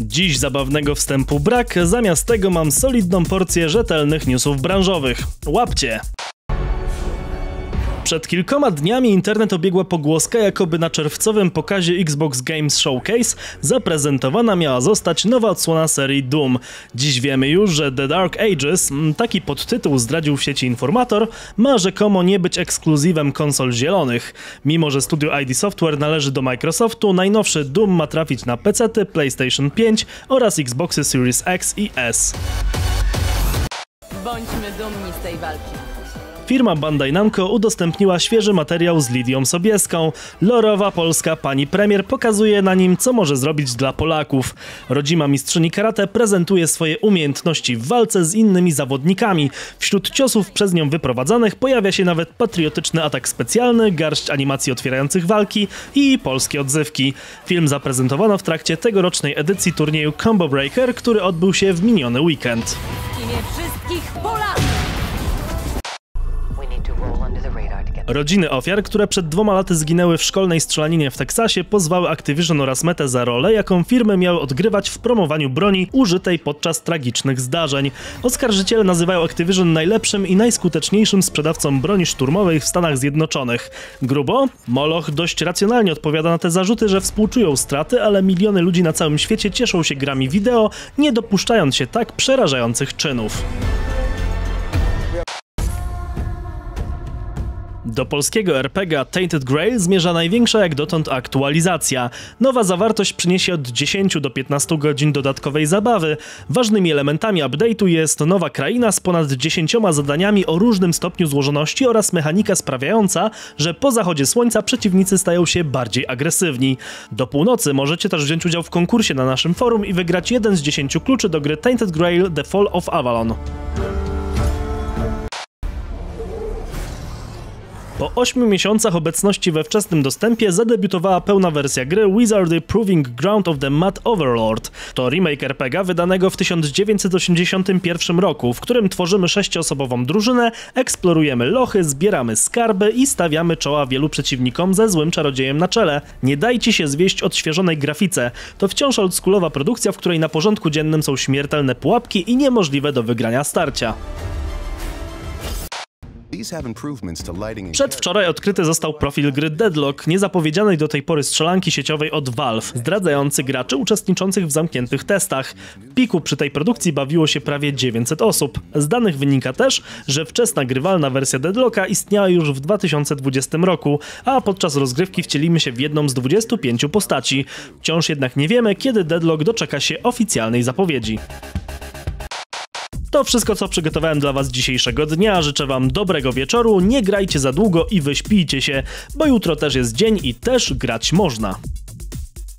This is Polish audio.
Dziś zabawnego wstępu brak, zamiast tego mam solidną porcję rzetelnych newsów branżowych. Łapcie! Przed kilkoma dniami internet obiegła pogłoska, jakoby na czerwcowym pokazie Xbox Games Showcase zaprezentowana miała zostać nowa odsłona serii Doom. Dziś wiemy już, że The Dark Ages, mm, taki podtytuł zdradził w sieci informator, ma rzekomo nie być ekskluzywem konsol zielonych. Mimo, że studio ID Software należy do Microsoftu, najnowszy Doom ma trafić na PC, PlayStation 5 oraz Xboxy Series X i S. Bądźmy dumni z tej walki. Firma Bandai Namco udostępniła świeży materiał z Lidią Sobieską. Lorowa polska pani premier pokazuje na nim, co może zrobić dla Polaków. Rodzima mistrzyni karate prezentuje swoje umiejętności w walce z innymi zawodnikami. Wśród ciosów przez nią wyprowadzanych pojawia się nawet patriotyczny atak specjalny, garść animacji otwierających walki i polskie odzywki. Film zaprezentowano w trakcie tegorocznej edycji turnieju Combo Breaker, który odbył się w miniony weekend. Rodziny ofiar, które przed dwoma laty zginęły w szkolnej strzelaninie w Teksasie, pozwały Activision oraz Metę za rolę, jaką firmy miały odgrywać w promowaniu broni użytej podczas tragicznych zdarzeń. Oskarżyciele nazywają Activision najlepszym i najskuteczniejszym sprzedawcą broni szturmowej w Stanach Zjednoczonych. Grubo? Moloch dość racjonalnie odpowiada na te zarzuty, że współczują straty, ale miliony ludzi na całym świecie cieszą się grami wideo, nie dopuszczając się tak przerażających czynów. Do polskiego RPG Tainted Grail zmierza największa jak dotąd aktualizacja. Nowa zawartość przyniesie od 10 do 15 godzin dodatkowej zabawy. Ważnymi elementami update'u jest nowa kraina z ponad 10 zadaniami o różnym stopniu złożoności oraz mechanika sprawiająca, że po zachodzie słońca przeciwnicy stają się bardziej agresywni. Do północy możecie też wziąć udział w konkursie na naszym forum i wygrać jeden z 10 kluczy do gry Tainted Grail The Fall of Avalon. Po 8 miesiącach obecności we wczesnym dostępie zadebiutowała pełna wersja gry Wizardy Proving Ground of the Mad Overlord. To remake RPG wydanego w 1981 roku, w którym tworzymy sześcioosobową drużynę, eksplorujemy lochy, zbieramy skarby i stawiamy czoła wielu przeciwnikom ze złym czarodziejem na czele. Nie dajcie się zwieść odświeżonej grafice. To wciąż oldschoolowa produkcja, w której na porządku dziennym są śmiertelne pułapki i niemożliwe do wygrania starcia. Przedwczoraj odkryty został profil gry Deadlock, niezapowiedzianej do tej pory strzelanki sieciowej od Valve, zdradzający graczy uczestniczących w zamkniętych testach. W piku przy tej produkcji bawiło się prawie 900 osób. Z danych wynika też, że wczesna grywalna wersja Deadlocka istniała już w 2020 roku, a podczas rozgrywki wcielimy się w jedną z 25 postaci. Wciąż jednak nie wiemy, kiedy Deadlock doczeka się oficjalnej zapowiedzi. To wszystko, co przygotowałem dla Was dzisiejszego dnia. Życzę Wam dobrego wieczoru, nie grajcie za długo i wyśpijcie się, bo jutro też jest dzień i też grać można.